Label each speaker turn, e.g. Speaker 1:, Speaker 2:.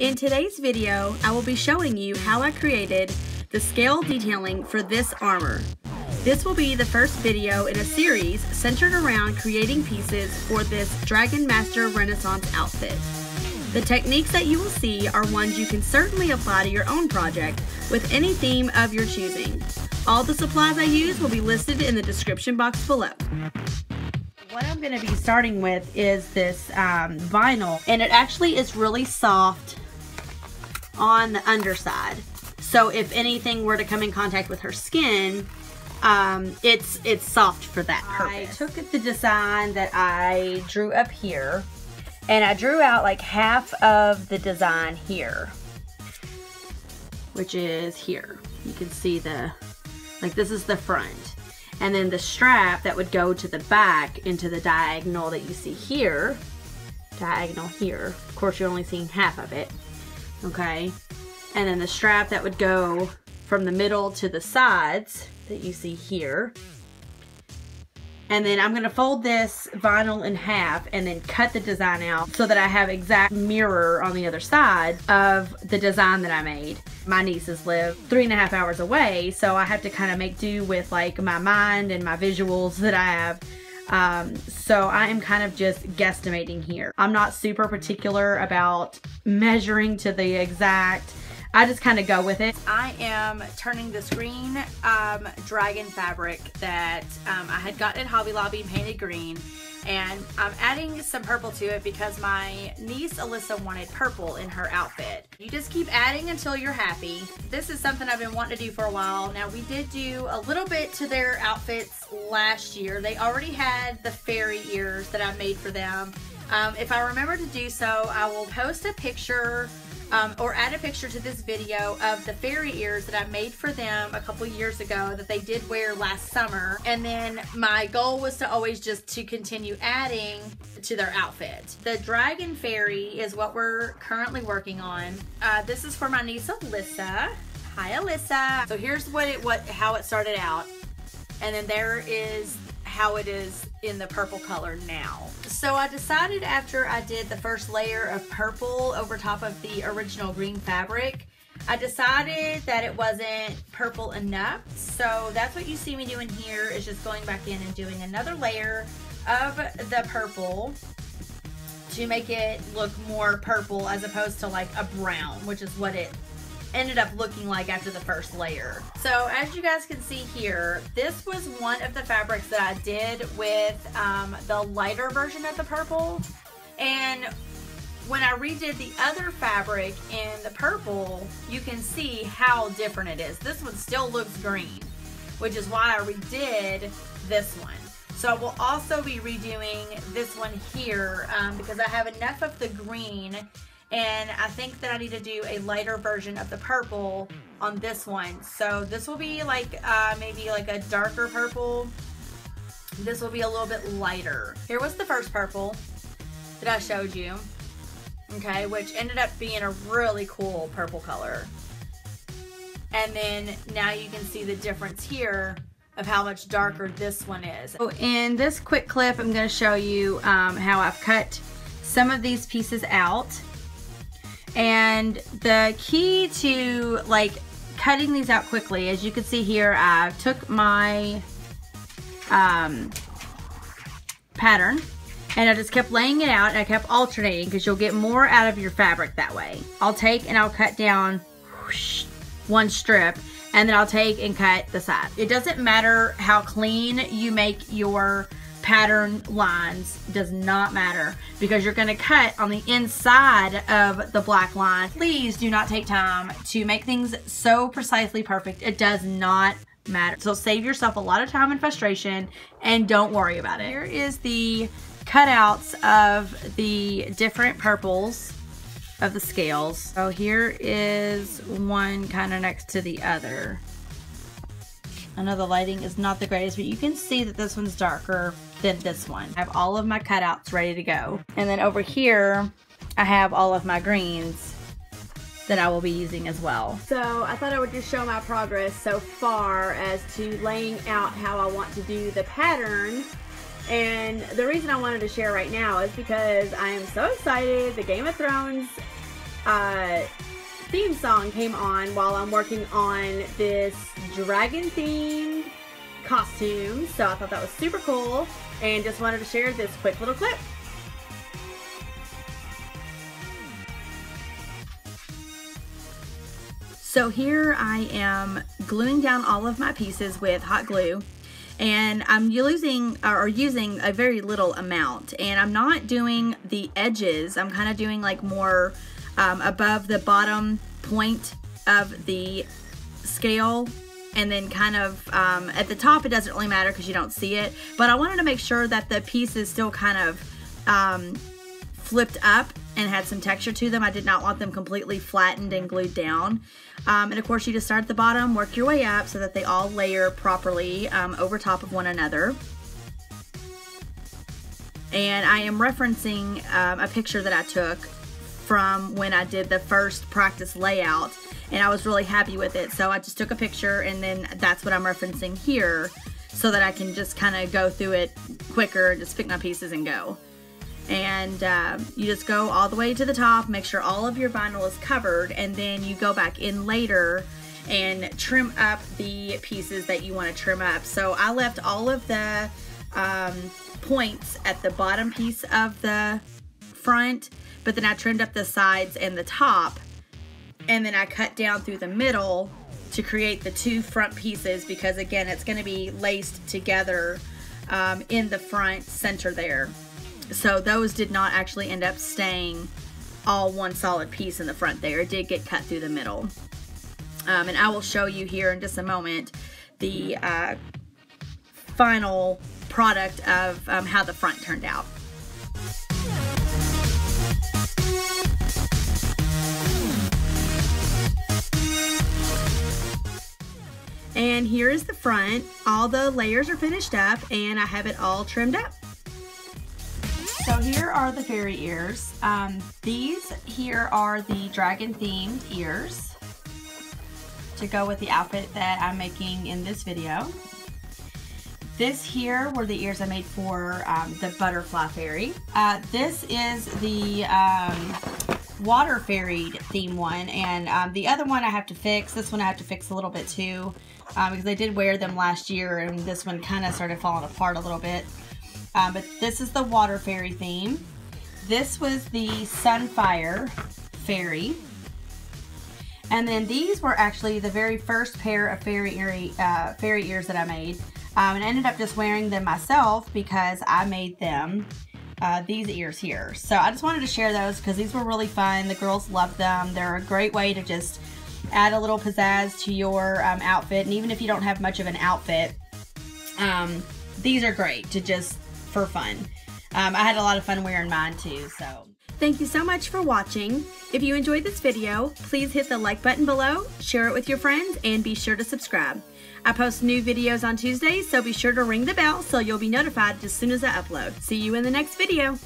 Speaker 1: In today's video, I will be showing you how I created the scale detailing for this armor. This will be the first video in a series centered around creating pieces for this Dragon Master Renaissance outfit. The techniques that you will see are ones you can certainly apply to your own project with any theme of your choosing. All the supplies I use will be listed in the description box below. What I'm going to be starting with is this um, vinyl and it actually is really soft on the underside. So if anything were to come in contact with her skin, um, it's it's soft for that purpose. I took the design that I drew up here and I drew out like half of the design here, which is here. You can see the, like this is the front. And then the strap that would go to the back into the diagonal that you see here, diagonal here. Of course, you're only seeing half of it, okay? And then the strap that would go from the middle to the sides that you see here. And then I'm to fold this vinyl in half and then cut the design out so that I have exact mirror on the other side of the design that I made. My nieces live three and a half hours away, so I have to kind of make do with like my mind and my visuals that I have. Um, so I am kind of just guesstimating here. I'm not super particular about measuring to the exact I just kind of go with it. I am turning this green um, dragon fabric that um, I had gotten at Hobby Lobby painted green and I'm adding some purple to it because my niece Alyssa wanted purple in her outfit. You just keep adding until you're happy. This is something I've been wanting to do for a while. Now we did do a little bit to their outfits last year. They already had the fairy ears that I made for them. Um, if I remember to do so, I will post a picture um, or add a picture to this video of the fairy ears that I made for them a couple years ago that they did wear last summer. And then my goal was to always just to continue adding to their outfit. The dragon fairy is what we're currently working on. Uh, this is for my niece Alyssa. Hi Alyssa. So here's what it what how it started out. And then there is how it is in the purple color now. So I decided after I did the first layer of purple over top of the original green fabric, I decided that it wasn't purple enough. So that's what you see me doing here is just going back in and doing another layer of the purple to make it look more purple as opposed to like a brown, which is what it ended up looking like after the first layer. So as you guys can see here, this was one of the fabrics that I did with um, the lighter version of the purple. And when I redid the other fabric in the purple, you can see how different it is. This one still looks green, which is why I redid this one. So I will also be redoing this one here um, because I have enough of the green and I think that I need to do a lighter version of the purple on this one. So this will be like uh, maybe like a darker purple. This will be a little bit lighter. Here was the first purple that I showed you. Okay, which ended up being a really cool purple color. And then now you can see the difference here of how much darker this one is. So in this quick clip, I'm going to show you um, how I've cut some of these pieces out and the key to like cutting these out quickly, as you can see here, I took my um, pattern and I just kept laying it out and I kept alternating because you'll get more out of your fabric that way. I'll take and I'll cut down whoosh, one strip and then I'll take and cut the side. It doesn't matter how clean you make your pattern lines does not matter because you're going to cut on the inside of the black line. Please do not take time to make things so precisely perfect. It does not matter. So save yourself a lot of time and frustration and don't worry about it. Here is the cutouts of the different purples of the scales. So here is one kind of next to the other. I know the lighting is not the greatest, but you can see that this one's darker than this one. I have all of my cutouts ready to go. And then over here, I have all of my greens that I will be using as well. So I thought I would just show my progress so far as to laying out how I want to do the pattern. And the reason I wanted to share right now is because I am so excited. The Game of Thrones uh, theme song came on while I'm working on this dragon themed costume. So I thought that was super cool and just wanted to share this quick little clip. So here I am gluing down all of my pieces with hot glue and I'm using or using a very little amount and I'm not doing the edges I'm kind of doing like more um, above the bottom point of the scale and then kind of um, at the top it doesn't really matter because you don't see it but I wanted to make sure that the piece is still kind of um, flipped up and had some texture to them. I did not want them completely flattened and glued down. Um, and of course you just start at the bottom, work your way up so that they all layer properly um, over top of one another. And I am referencing um, a picture that I took from when I did the first practice layout and I was really happy with it. So I just took a picture and then that's what I'm referencing here so that I can just kind of go through it quicker just pick my pieces and go and uh, you just go all the way to the top make sure all of your vinyl is covered and then you go back in later and trim up the pieces that you want to trim up so I left all of the um, points at the bottom piece of the front but then I trimmed up the sides and the top and then I cut down through the middle to create the two front pieces because again it's going to be laced together um, in the front center there so those did not actually end up staying all one solid piece in the front there. It did get cut through the middle. Um, and I will show you here in just a moment the uh, final product of um, how the front turned out. And here is the front. All the layers are finished up and I have it all trimmed up. So here are the fairy ears. Um, these here are the dragon themed ears to go with the outfit that I'm making in this video. This here were the ears I made for um, the butterfly fairy. Uh, this is the um, water fairy theme one and um, the other one I have to fix. This one I have to fix a little bit too um, because I did wear them last year and this one kind of started falling apart a little bit. Um, but this is the water fairy theme. This was the Sunfire fairy. And then these were actually the very first pair of fairy, ear, uh, fairy ears that I made. Um, and I ended up just wearing them myself because I made them uh, these ears here. So I just wanted to share those because these were really fun. The girls loved them. They're a great way to just add a little pizzazz to your um, outfit. And even if you don't have much of an outfit, um, these are great to just for fun. Um, I had a lot of fun wearing mine too, so. Thank you so much for watching. If you enjoyed this video, please hit the like button below, share it with your friends, and be sure to subscribe. I post new videos on Tuesdays, so be sure to ring the bell so you'll be notified as soon as I upload. See you in the next video.